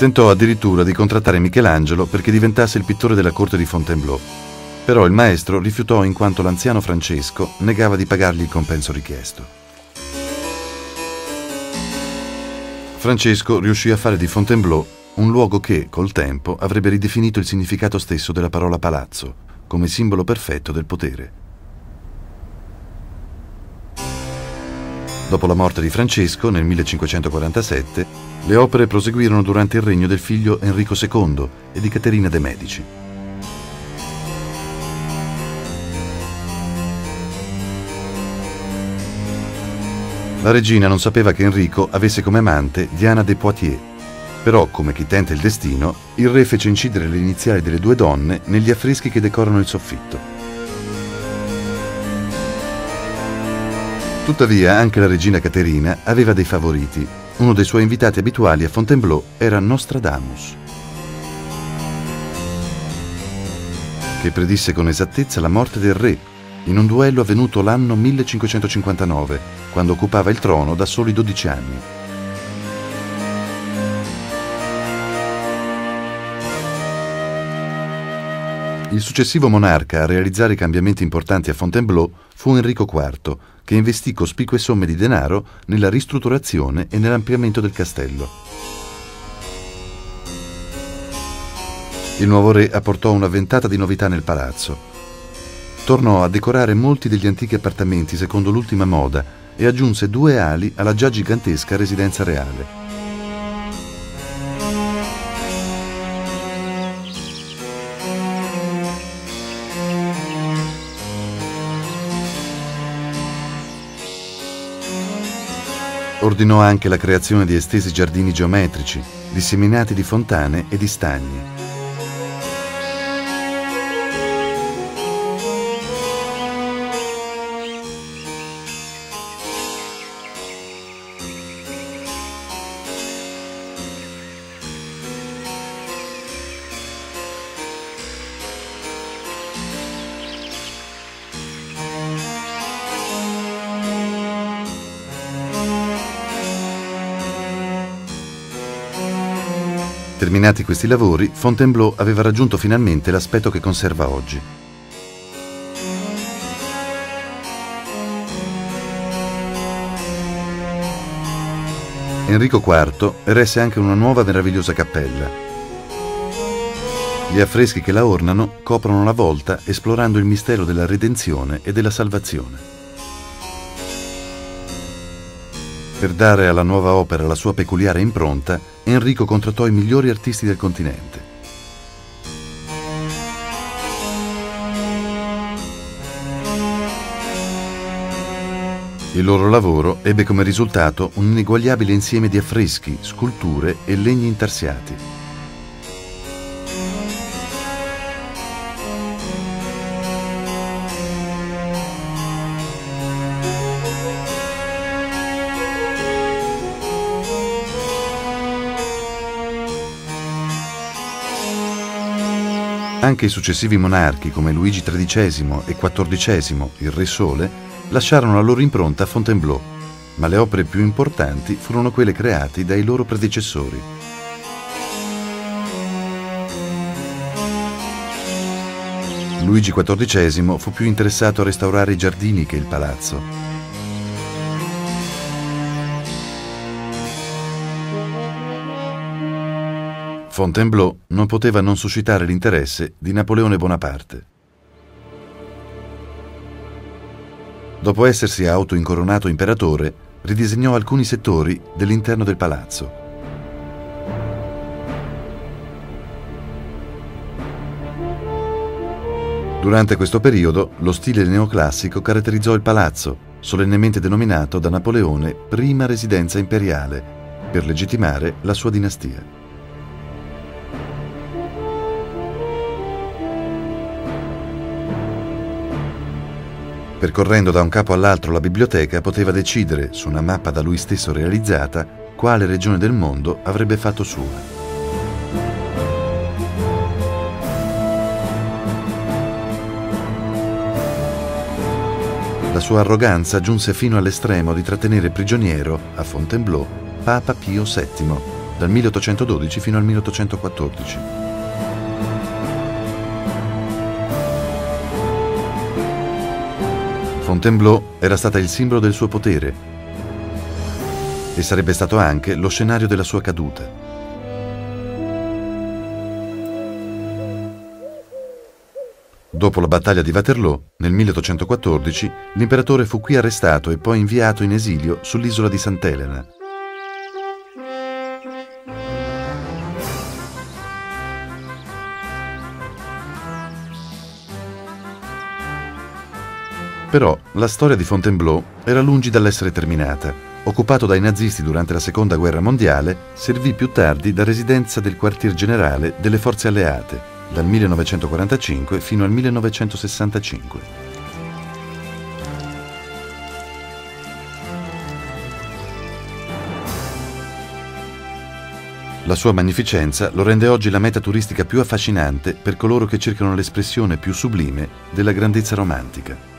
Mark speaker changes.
Speaker 1: Tentò addirittura di contrattare Michelangelo perché diventasse il pittore della corte di Fontainebleau. Però il maestro rifiutò in quanto l'anziano Francesco negava di pagargli il compenso richiesto. Francesco riuscì a fare di Fontainebleau un luogo che, col tempo, avrebbe ridefinito il significato stesso della parola palazzo, come simbolo perfetto del potere. Dopo la morte di Francesco nel 1547, le opere proseguirono durante il regno del figlio Enrico II e di Caterina de' Medici. La regina non sapeva che Enrico avesse come amante Diana de Poitiers, però, come chi tenta il destino, il re fece incidere le iniziali delle due donne negli affreschi che decorano il soffitto. Tuttavia anche la regina Caterina aveva dei favoriti. Uno dei suoi invitati abituali a Fontainebleau era Nostradamus, che predisse con esattezza la morte del re in un duello avvenuto l'anno 1559, quando occupava il trono da soli 12 anni. Il successivo monarca a realizzare cambiamenti importanti a Fontainebleau fu Enrico IV, che investì cospicue somme di denaro nella ristrutturazione e nell'ampliamento del castello. Il nuovo re apportò una ventata di novità nel palazzo. Tornò a decorare molti degli antichi appartamenti secondo l'ultima moda e aggiunse due ali alla già gigantesca residenza reale. Ordinò anche la creazione di estesi giardini geometrici, disseminati di fontane e di stagni. Terminati questi lavori, Fontainebleau aveva raggiunto finalmente l'aspetto che conserva oggi. Enrico IV eresse anche una nuova meravigliosa cappella. Gli affreschi che la ornano coprono la volta esplorando il mistero della redenzione e della salvazione. Per dare alla nuova opera la sua peculiare impronta, Enrico contrattò i migliori artisti del continente. Il loro lavoro ebbe come risultato un ineguagliabile insieme di affreschi, sculture e legni intarsiati. Anche i successivi monarchi come Luigi XIII e XIV, il Re Sole, lasciarono la loro impronta a Fontainebleau, ma le opere più importanti furono quelle create dai loro predecessori. Luigi XIV fu più interessato a restaurare i giardini che il palazzo. Fontainebleau non poteva non suscitare l'interesse di Napoleone Bonaparte. Dopo essersi autoincoronato imperatore, ridisegnò alcuni settori dell'interno del palazzo. Durante questo periodo, lo stile neoclassico caratterizzò il palazzo, solennemente denominato da Napoleone prima residenza imperiale, per legittimare la sua dinastia. Percorrendo da un capo all'altro la biblioteca poteva decidere, su una mappa da lui stesso realizzata, quale regione del mondo avrebbe fatto sua. La sua arroganza giunse fino all'estremo di trattenere prigioniero, a Fontainebleau, Papa Pio VII, dal 1812 fino al 1814. Fontainebleau era stata il simbolo del suo potere e sarebbe stato anche lo scenario della sua caduta. Dopo la battaglia di Waterloo, nel 1814, l'imperatore fu qui arrestato e poi inviato in esilio sull'isola di Sant'Elena. Però la storia di Fontainebleau era lungi dall'essere terminata. Occupato dai nazisti durante la Seconda Guerra Mondiale, servì più tardi da residenza del quartier generale delle forze alleate dal 1945 fino al 1965. La sua magnificenza lo rende oggi la meta turistica più affascinante per coloro che cercano l'espressione più sublime della grandezza romantica.